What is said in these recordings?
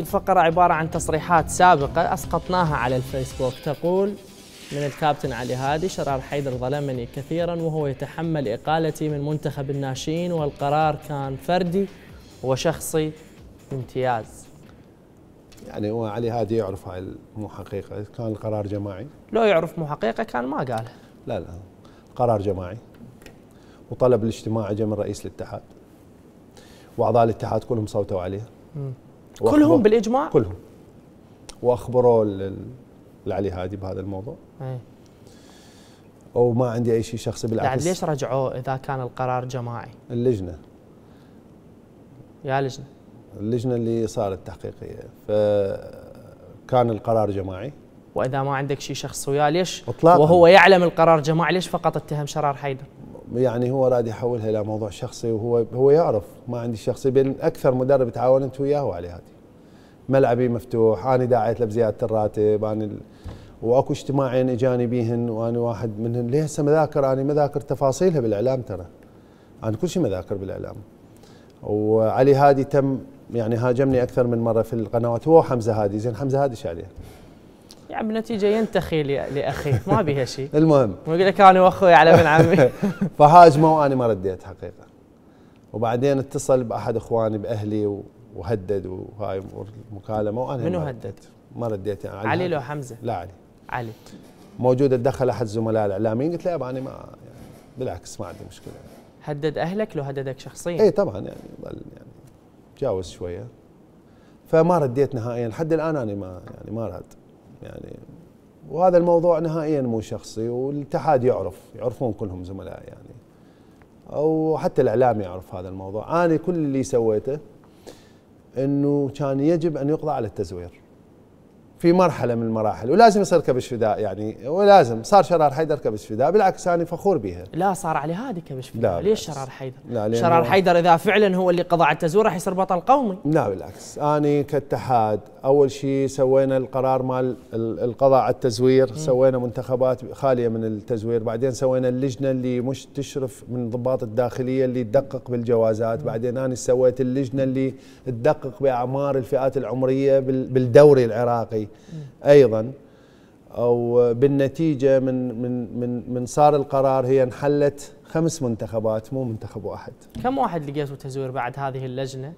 الفقرة عبارة عن تصريحات سابقة أسقطناها على الفيسبوك. تقول من الكابتن علي هادي شرار حيدر ظلمني كثيرا وهو يتحمل إقالتي من منتخب الناشئين والقرار كان فردي وشخصي امتياز يعني هو علي هادي يعرف هاي مو حقيقه كان القرار جماعي؟ لو يعرف مو حقيقة كان ما قالها لا لا. قرار جماعي. وطلب الاجتماع اجى من رئيس الاتحاد. وأعضاء الاتحاد كلهم صوتوا عليه. كلهم بالإجماع؟ كلهم. وأخبروا ال- العلي هادي بهذا الموضوع. إيه. وما عندي أي شيء شخصي بالعكس. ليش رجعوه إذا كان القرار جماعي؟ اللجنة. يا لجنة. اللجنة اللي صارت تحقيقية. فكان القرار جماعي. وإذا ما عندك شيء شخص وياه ليش؟ إطلاقاً. وهو يعلم القرار جماعي ليش فقط اتهم شرار حيدر؟ يعني هو راد يحولها إلى موضوع شخصي وهو هو يعرف ما عندي شخصي بين أكثر مدرب تعاونت وياه هو علي هادي. ملعبي مفتوح أنا داعيت له بزيادة الراتب أنا ال... وأكو اجتماعين إجاني بيهن وأنا واحد منهن. ليه هسه مذاكر؟ أنا مذاكر تفاصيلها بالإعلام ترى. أنا كل شيء مذاكر بالإعلام. وعلي هادي تم يعني هاجمني أكثر من مرة في القنوات هو وحمزه هادي. زين حمزة هادي إيش عليه؟ يعني بالنتيجة ينتخي ل- لأخيه ما بيها شيء المهم. ويقول لك أنا وأخوي على ابن عمي. فهاجمه وأنا ما رديت حقيقة. وبعدين اتصل بأحد إخواني بأهلي وهدد وهاي المكالمة وأنا منو هدد؟ ما رديت يعني. علي هذا. لو حمزة. لا علي. علي. موجود اتدخل أحد الزملاء الإعلاميين قلت له يابا أنا ما يعني بالعكس ما عندي مشكلة. هدد أهلك لو هددك شخصيا؟ اي طبعا يعني ظل يعني تجاوز شوية. فما رديت نهائيا. لحد الآن أنا ما يعني ما رد. يعني. وهذا الموضوع نهائيا مو شخصي والاتحاد يعرف يعرفون كلهم زملاء يعني. أو حتى الإعلام يعرف هذا الموضوع. أنا كل اللي سويته إنه كان يجب أن يقضى على التزوير. في مرحلة من المراحل ولازم يصير كبش فداء يعني ولازم صار شرار حيدر كبش فداء بالعكس أنا فخور بها لا صار علي هادي كبش لا، فيها ليش. شرار حيدر؟ لا، شرار حيدر إذا فعلا هو اللي قضى على التزوير راح يصير بطل قومي. لا بالعكس. أنا كاتحاد أول شيء سوينا القرار مال ال- القضاء على التزوير سوينا منتخبات خالية من التزوير بعدين سوينا اللجنة اللي مش تشرف من ضباط الداخلية اللي تدقق بالجوازات بعدين أنا سويت اللجنة اللي تدقق بأعمار الفئات العمرية بال- بالدوري العراقي. أيضا. أو بالنتيجة من من من من صار القرار هي انحلت خمس منتخبات مو منتخب واحد. كم واحد لقيته تزوير بعد هذه اللجنة؟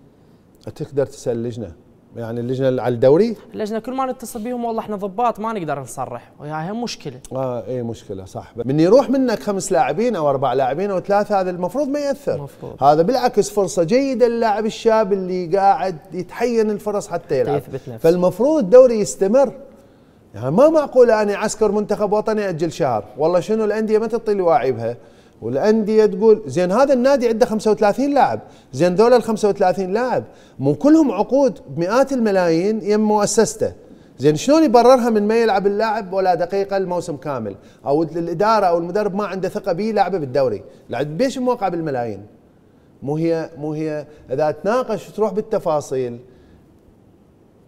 تقدر تسأل اللجنه يعني اللجنة على الدوري؟ اللجنة كل ما نتصل بيهم والله إحنا ضباط ما نقدر نصرح. وهي هم مشكلة. آه اي مشكلة صح. من يروح منك خمس لاعبين أو أربع لاعبين أو ثلاثة هذا المفروض ما يأثر. مفروض. هذا بالعكس فرصة جيدة للاعب الشاب اللي قاعد يتحين الفرص حتى يلعب. يثبت نفسه. فالمفروض الدوري يستمر. يعني ما معقول أنا عسكر منتخب وطني أجل شهر. والله شنو الأندية ما تعطي لي واعيبها والأندية تقول زين هذا النادي عنده 35 لاعب. زين ذول ال 35 لاعب. مو كلهم عقود بمئات الملايين يم مؤسسته. زين شلون يبررها من ما يلعب اللاعب ولا دقيقة الموسم كامل؟ أو الإدارة أو المدرب ما عنده ثقة به يلعبه بالدوري. لعب بيش موقع بالملايين؟ مو هي مو هي. إذا تناقش وتروح بالتفاصيل.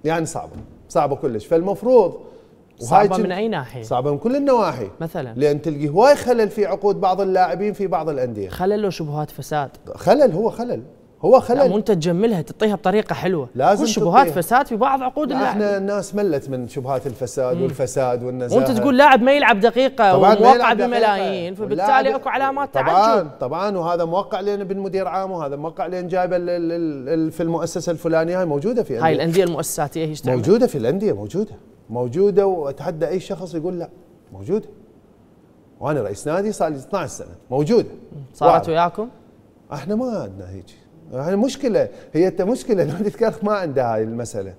يعني صعبة صعبة كلش. فالمفروض صعبة من أي ناحية؟ صعبة من كل النواحي. مثلا؟ لأن تلقي هواي خلل في عقود بعض اللاعبين في بعض الأندية. خلل لو شبهات فساد. خلل هو خلل. هو لا مو خلل أنت تجملها تعطيها بطريقة حلوة. لازم شبهات. فساد في بعض عقود اللاعب إحنا الناس ملت من شبهات الفساد والفساد والنزاهة. وانت تقول لاعب ما يلعب دقيقة طبعاً ما وموقع. بملايين فبالتالي أكو علامات طبعا تعجب. طبعا وهذا موقع لين ابن مدير عام وهذا موقع لين جايبه في المؤسسة الفلانية هاي موجودة في هاي أندية. الأندية المؤسساتية هي موجودة في الأندية موجودة. موجودة وأتحدى أي شخص يقول لا موجودة. وأنا رئيس نادي صار لي 12 سنة موجودة. صارت. وياكم؟ إحنا ما عندنا هيك مشكلة هي مشكلة نادي الكرخ ما عنده هاي المسألة.